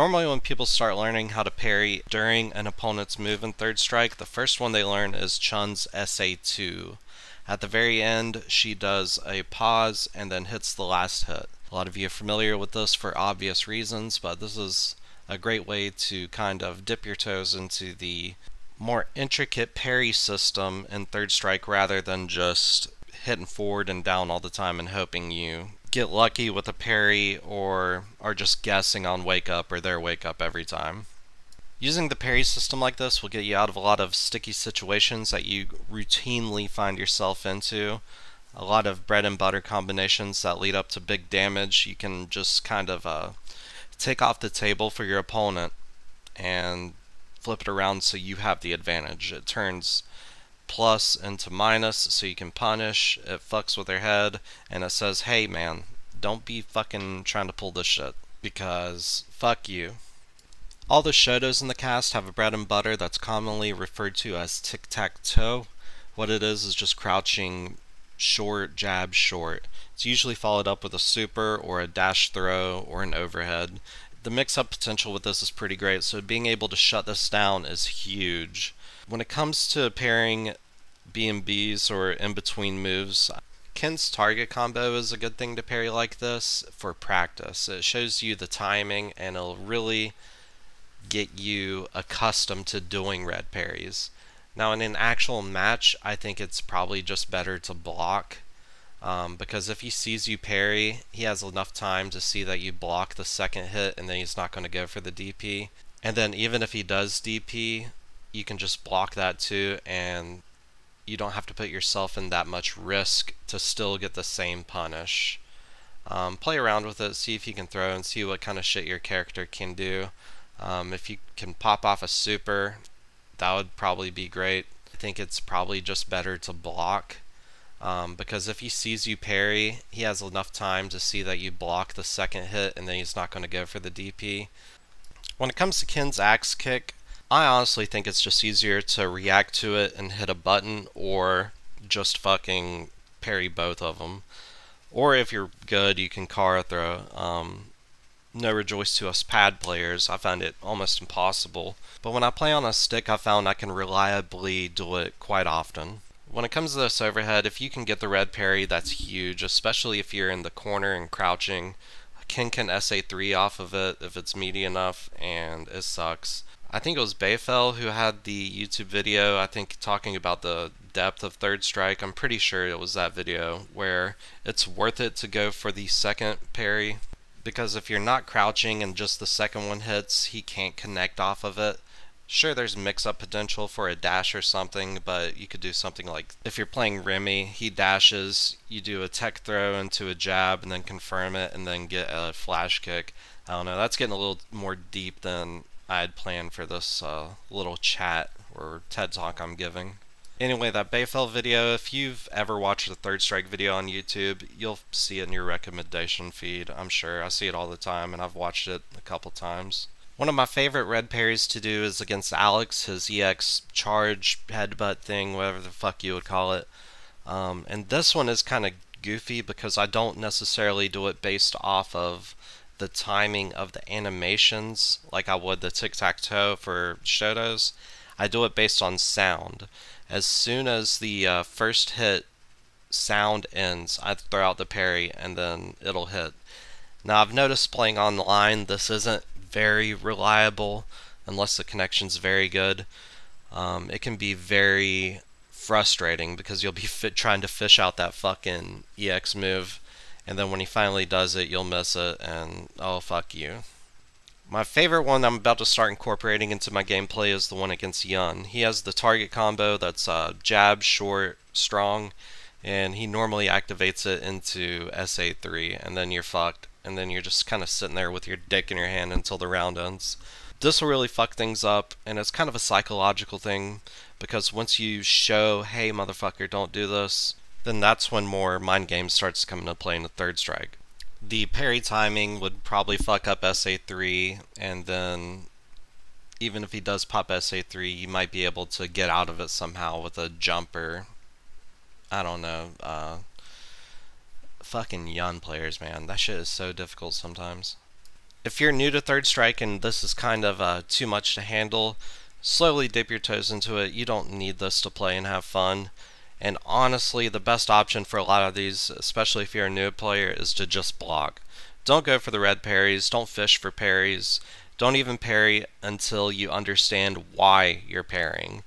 Normally when people start learning how to parry during an opponent's move in Third Strike, the first one they learn is Chun's SA2. At the very end, she does a pause and then hits the last hit. A lot of you are familiar with this for obvious reasons, but this is a great way to kind of dip your toes into the more intricate parry system in Third Strike rather than just hitting forward and down all the time and hoping you get lucky with a parry or are just guessing on wake up or their wake up every time. Using the parry system like this will get you out of a lot of sticky situations that you routinely find yourself into. A lot of bread and butter combinations that lead up to big damage. You can just kind of uh, take off the table for your opponent and flip it around so you have the advantage. It turns plus into minus so you can punish. It fucks with their head and it says, hey man, don't be fucking trying to pull this shit because fuck you. All the Shotos in the cast have a bread and butter that's commonly referred to as tic-tac-toe. What it is is just crouching short, jab, short. It's usually followed up with a super or a dash throw or an overhead. The mix-up potential with this is pretty great, so being able to shut this down is huge. When it comes to parrying BMBs or in-between moves, Ken's target combo is a good thing to parry like this for practice. It shows you the timing and it'll really get you accustomed to doing red parries. Now in an actual match, I think it's probably just better to block um, because if he sees you parry, he has enough time to see that you block the second hit and then he's not going to go for the DP. And then even if he does DP, you can just block that too and you don't have to put yourself in that much risk to still get the same punish. Um, play around with it, see if you can throw and see what kind of shit your character can do. Um, if you can pop off a super, that would probably be great. I think it's probably just better to block um, because if he sees you parry, he has enough time to see that you block the second hit and then he's not going to go for the DP. When it comes to Ken's axe kick, I honestly think it's just easier to react to it and hit a button or just fucking parry both of them. Or if you're good, you can Kara throw. Um, no rejoice to us pad players, I find it almost impossible. But when I play on a stick, I found I can reliably do it quite often. When it comes to this overhead, if you can get the red parry, that's huge, especially if you're in the corner and crouching. Ken can SA3 off of it if it's meaty enough, and it sucks. I think it was Baefel who had the YouTube video, I think talking about the depth of third strike. I'm pretty sure it was that video where it's worth it to go for the second parry because if you're not crouching and just the second one hits, he can't connect off of it. Sure, there's mix-up potential for a dash or something, but you could do something like if you're playing Remy, he dashes, you do a tech throw into a jab and then confirm it and then get a flash kick. I don't know, that's getting a little more deep than I had planned for this uh, little chat or TED Talk I'm giving. Anyway, that Baefel video, if you've ever watched the Third Strike video on YouTube, you'll see it in your recommendation feed, I'm sure. I see it all the time, and I've watched it a couple times. One of my favorite red parries to do is against Alex, his EX charge headbutt thing, whatever the fuck you would call it. Um, and this one is kind of goofy because I don't necessarily do it based off of the timing of the animations like I would the tic-tac-toe for Shotos. I do it based on sound. As soon as the uh, first hit sound ends, I throw out the parry and then it'll hit. Now I've noticed playing online this isn't very reliable unless the connection's very good. Um, it can be very frustrating because you'll be trying to fish out that fucking EX move and then when he finally does it, you'll miss it, and oh, fuck you. My favorite one I'm about to start incorporating into my gameplay is the one against Yun. He has the target combo that's uh, jab, short, strong, and he normally activates it into SA3, and then you're fucked, and then you're just kind of sitting there with your dick in your hand until the round ends. This will really fuck things up, and it's kind of a psychological thing, because once you show, hey motherfucker, don't do this, then that's when more mind games starts to play in the third strike. The parry timing would probably fuck up SA3, and then even if he does pop SA3, you might be able to get out of it somehow with a jumper. I don't know. Uh, fucking Yun players, man. That shit is so difficult sometimes. If you're new to Third Strike and this is kind of uh, too much to handle, slowly dip your toes into it. You don't need this to play and have fun. And honestly, the best option for a lot of these, especially if you're a new player, is to just block. Don't go for the red parries, don't fish for parries, don't even parry until you understand why you're parrying.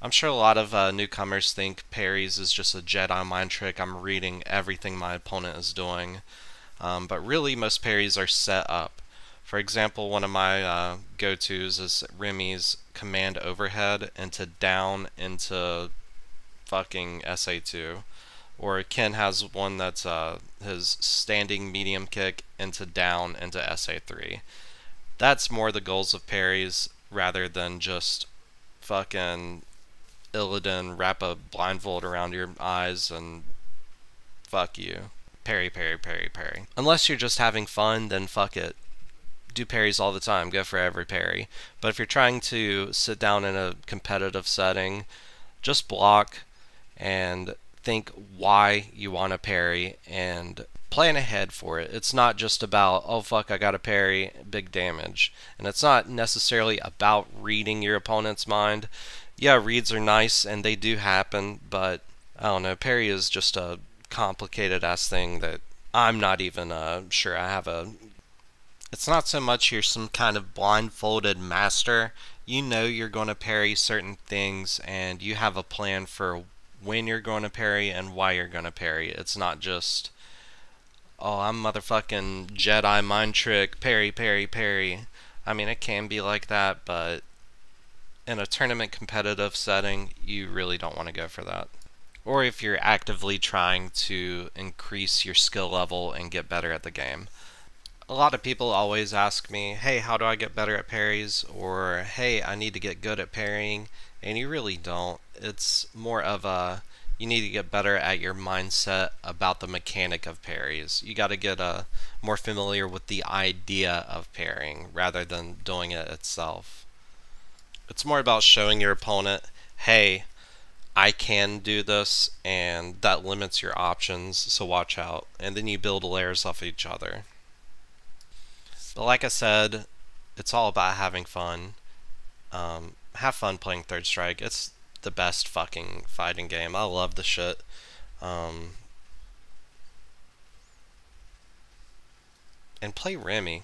I'm sure a lot of uh, newcomers think parries is just a Jedi mind trick. I'm reading everything my opponent is doing. Um, but really, most parries are set up. For example, one of my uh, go-tos is Remy's command overhead into down into fucking SA2. Or Ken has one that's uh, his standing medium kick into down into SA3. That's more the goals of parries rather than just fucking Illidan wrap a blindfold around your eyes and fuck you. Parry, parry, parry, parry. Unless you're just having fun, then fuck it. Do parries all the time. Go for every parry. But if you're trying to sit down in a competitive setting, just block and think why you want to parry and plan ahead for it. It's not just about, oh fuck, I got to parry, big damage. And it's not necessarily about reading your opponent's mind yeah, reads are nice and they do happen, but I don't know. Parry is just a complicated ass thing that I'm not even uh, sure I have a. It's not so much you're some kind of blindfolded master. You know you're going to parry certain things and you have a plan for when you're going to parry and why you're going to parry. It's not just, oh, I'm motherfucking Jedi mind trick, parry, parry, parry. I mean, it can be like that, but in a tournament competitive setting, you really don't want to go for that. Or if you're actively trying to increase your skill level and get better at the game. A lot of people always ask me, hey, how do I get better at parries? Or, hey, I need to get good at parrying. And you really don't. It's more of a, you need to get better at your mindset about the mechanic of parries. You got to get uh, more familiar with the idea of parrying rather than doing it itself. It's more about showing your opponent, hey, I can do this, and that limits your options, so watch out. And then you build layers off each other. But like I said, it's all about having fun. Um, have fun playing Third Strike. It's the best fucking fighting game. I love the shit. Um, and play Remy.